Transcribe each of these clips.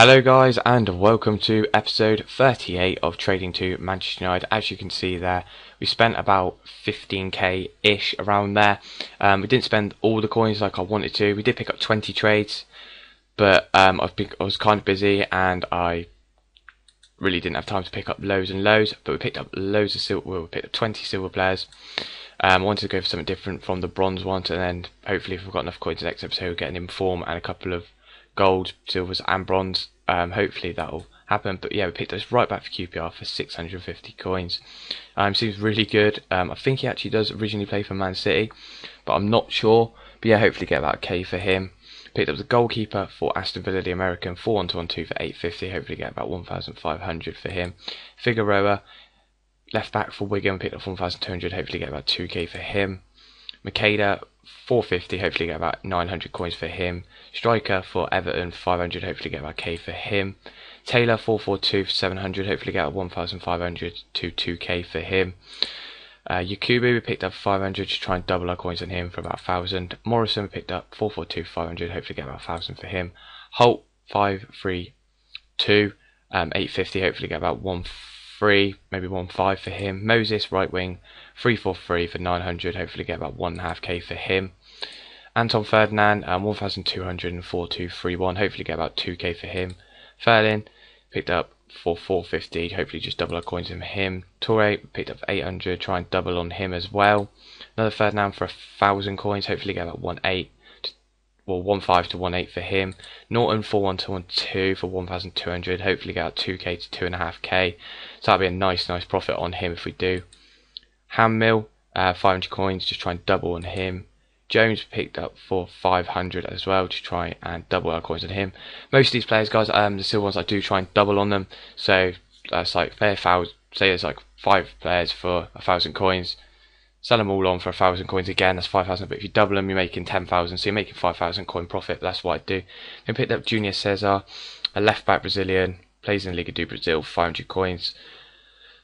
Hello guys and welcome to episode 38 of Trading to Manchester United. As you can see there, we spent about 15k ish around there. Um, we didn't spend all the coins like I wanted to. We did pick up 20 trades, but um, been, I was kind of busy and I really didn't have time to pick up loads and loads. But we picked up loads of silver. Well, we picked up 20 silver players. Um, I wanted to go for something different from the bronze ones, and then hopefully, if we've got enough coins next episode, we'll get an inform and a couple of gold, silvers, and bronze. Um, hopefully that'll happen. But yeah, we picked us right back for QPR for 650 coins. Um, seems really good. Um, I think he actually does originally play for Man City, but I'm not sure. But yeah, hopefully get that K for him. Picked up the goalkeeper for Aston Villa, the American, 4 on 2 on 2 for 850. Hopefully get about 1,500 for him. Figueroa, left back for Wigan, picked up 1,200. Hopefully get about 2k for him. Makeda, 450, hopefully get about 900 coins for him. Striker for Everton, 500, hopefully get about K for him. Taylor, 442 for 700, hopefully get 1,500 to 2k for him. Uh, Yakubu, we picked up 500 to try and double our coins on him for about 1,000. Morrison, we picked up 442 500, hopefully get about 1,000 for him. Holt, 532, um, 850, hopefully get about 1 3, maybe 1 5 for him. Moses, right wing, 343 for 900, hopefully get about one 1.5k for him. Anton Ferdinand, um, 1,204,231, hopefully get about 2k for him. Ferlin, picked up for 450, hopefully just double our coins from him. Torre, picked up 800, try and double on him as well. Another Ferdinand for a 1,000 coins, hopefully get about 1.8 well, 1.5 to 1.8 for him. Norton 4.1 to 1.2 for 1,200. Hopefully get out 2k to 2.5k. So that'd be a nice, nice profit on him if we do. Hammill, uh, 500 coins, just try and double on him. Jones picked up for 500 as well to try and double our coins on him. Most of these players, guys, um, the silver ones, I do try and double on them. So that's like, fair. say there's like five players for a thousand coins Sell them all on for a thousand coins again, that's 5,000. But if you double them, you're making 10,000. So you're making 5,000 coin profit. That's what I do. Then picked up Junior Cesar, a left back Brazilian, plays in Liga do Brazil, 500 coins.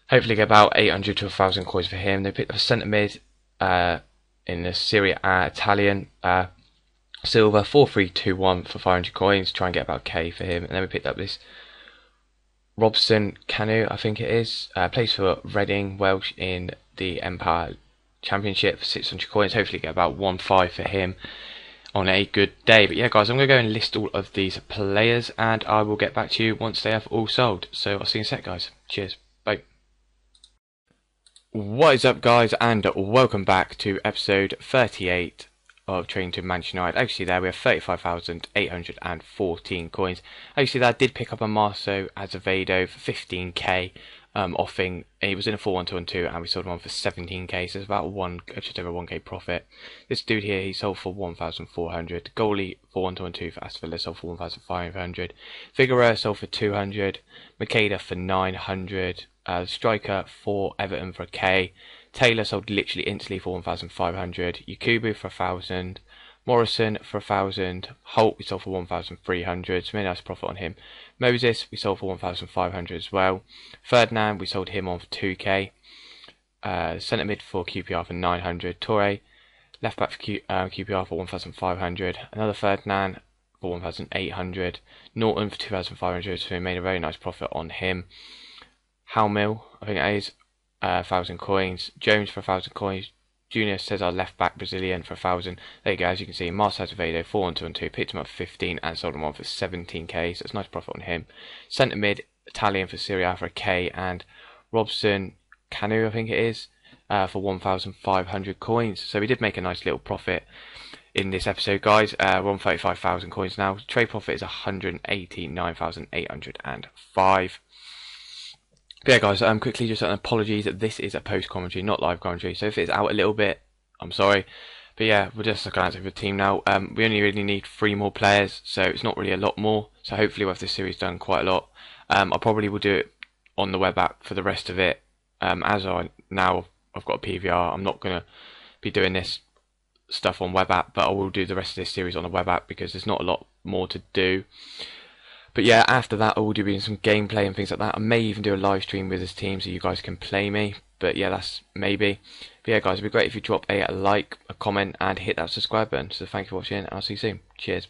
Hopefully get about 800 to a 1,000 coins for him. They picked up a centre mid uh, in the Serie A Italian. Uh, silver 4321 for 500 coins. Try and get about K for him. And then we picked up this Robson Kanu, I think it is. Uh, plays for Reading Welsh in the npower Championship for 600 coins. Hopefully get about 1 5 for him on a good day. But yeah, guys, I'm going to go and list all of these players, and I will get back to you once they have all sold. So I'll see you in a sec, guys. Cheers. Bye. What is up, guys, and welcome back to episode 38 of Trading to Manchester United. Actually, there we have 35,814 coins. Actually, that did pick up a Marco Azevedo for 15k um, offing. He was in a 4 1 2 2 and we sold one for 17k, so it's about one, just over 1k profit. This dude here, he sold for 1,400. Goalie 4 1 2 2 for Aston sold for 1,500. Figueroa sold for 200. Makeda for 900. Uh, striker for Everton for a K. Taylor sold literally instantly for 1,500. Yakubu for 1,000. Morrison for 1,000. Holt we sold for 1,300. So, made nice profit on him. Moses, we sold for 1,500 as well. Ferdinand, we sold him on for 2k. Uh, centre mid for QPR for 900. Torre, left back for Q, uh, QPR for 1,500. Another Ferdinand for 1,800. Norton for 2,500, so we made a very nice profit on him. Hammill, I think it is, uh, 1,000 coins. Jones for a 1,000 coins. Junior Cesar left back Brazilian for a thousand. There you go, as you can see, Marcelo Azevedo, 4 on 2 and 2, picked him up for 15 and sold him on for 17k, so it's a nice profit on him. Centre mid, Italian for Serie A for a K, and Robson Kanu, I think it is, uh, for 1,500 coins. So we did make a nice little profit in this episode, guys. Uh, we're on 35,000 coins now. Trade profit is 189,805. But yeah, guys, um, quickly just an apologies that this is a post commentary, not live commentary. So if it's out a little bit, I'm sorry. But yeah, we're just looking at the team now. Um, we only really need three more players, so it's not really a lot more. So hopefully, we'll have this series done quite a lot. Um, I probably will do it on the web app for the rest of it. Um, as I now I've got a PVR, I'm not gonna be doing this stuff on web app, but I will do the rest of this series on the web app because there's not a lot more to do. But yeah, after that, I will be doing some gameplay and things like that. I may even do a live stream with this team so you guys can play me. But yeah, that's maybe. But yeah, guys, it'd be great if you drop a like, a comment, and hit that subscribe button. So thank you for watching, and I'll see you soon. Cheers.